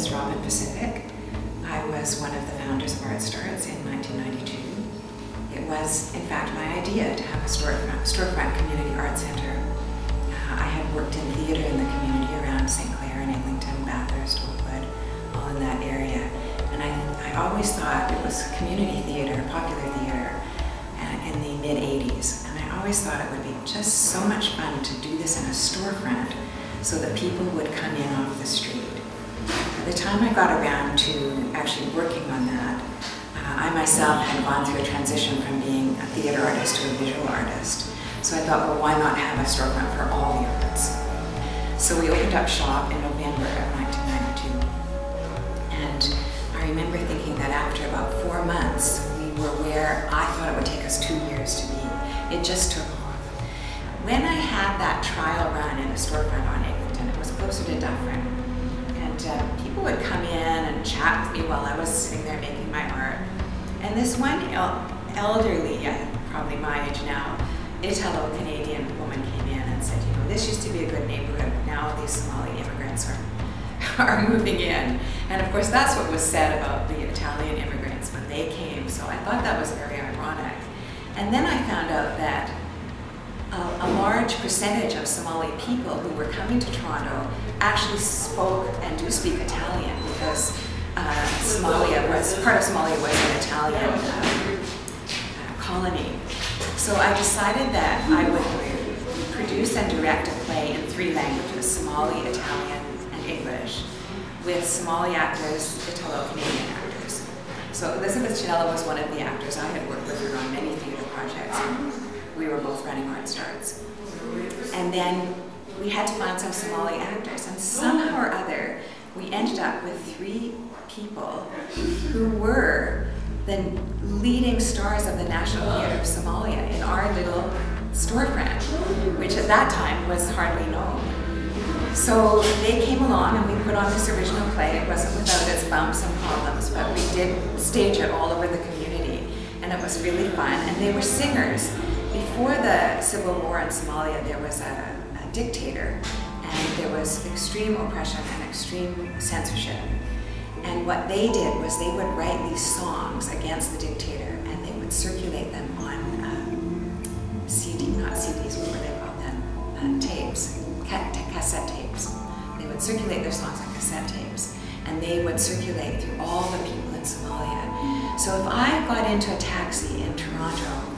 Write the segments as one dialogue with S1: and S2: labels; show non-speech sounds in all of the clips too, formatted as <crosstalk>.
S1: is Robin Pacific. I was one of the founders of Art Starts in 1992. It was, in fact, my idea to have a storefront, storefront community art center. Uh, I had worked in theater in the community around St. Clair and Eglinton, Bathurst, Oakwood, all in that area. And I, I always thought it was community theater, popular theater, uh, in the mid-80s. And I always thought it would be just so much fun to do this in a storefront so that people would come in off the street the time I got around to actually working on that, uh, I myself had gone through a transition from being a theater artist to a visual artist. So I thought, well, why not have a storefront for all the arts? So we opened up shop in November of 1992. And I remember thinking that after about four months, we were where I thought it would take us two years to be. It just took off. When I had that trial run in a storefront on Eglinton, it was closer to Dufferin. And uh, people would come in and chat with me while I was sitting there making my art. And this one el elderly, uh, probably my age now, Italo-Canadian woman came in and said, you know, this used to be a good neighborhood, but now these Somali immigrants are, <laughs> are moving in. And of course, that's what was said about the Italian immigrants when they came, so I thought that was very ironic. And then I found out that a, large percentage of Somali people who were coming to Toronto actually spoke and do speak Italian because uh, Somalia was, part of Somalia was an Italian uh, colony. So I decided that I would produce and direct a play in three languages, Somali, Italian, and English, with Somali actors, Italo-Canadian actors. So Elizabeth Chinella was one of the actors. I had worked with her on many theater projects. We were both running Art Starts. And then we had to find some Somali actors, and somehow or other, we ended up with three people who were the leading stars of the National Theatre of Somalia in our little storefront, which at that time was hardly known. So they came along and we put on this original play. It wasn't without its bumps and problems, but we did stage it all over the community, and it was really fun. And they were singers. Before the civil war in Somalia, there was a, a dictator, and there was extreme oppression and extreme censorship. And what they did was they would write these songs against the dictator and they would circulate them on um, CD, not CDs, what were they called then? Uh, tapes, ca cassette tapes. They would circulate their songs on cassette tapes and they would circulate through all the people in Somalia. So if I got into a taxi in Toronto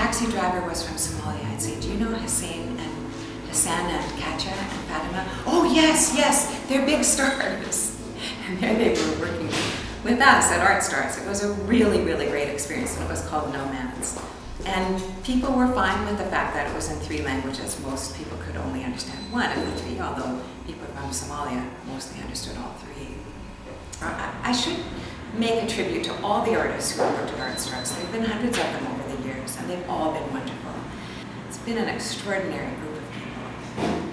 S1: taxi driver was from Somalia, I'd say, do you know Hussein and Hassan and Katja and Fatima? Oh yes, yes, they're big stars. <laughs> And there they were working with us at Art Starts. It was a really, really great experience, and it was called Nomads. And people were fine with the fact that it was in three languages. Most people could only understand one of the three, although people from Somalia mostly understood all three. Uh, I should make a tribute to all the artists who worked at Art Starts. There have been hundreds of them over years, and they've all been wonderful. It's been an extraordinary group of people.